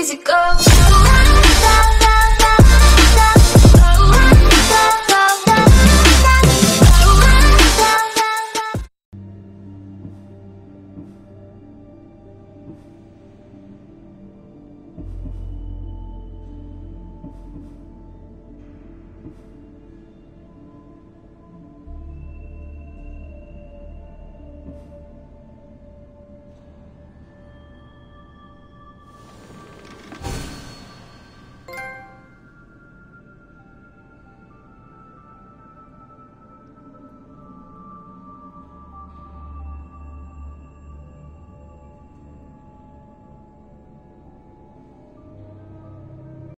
easy go.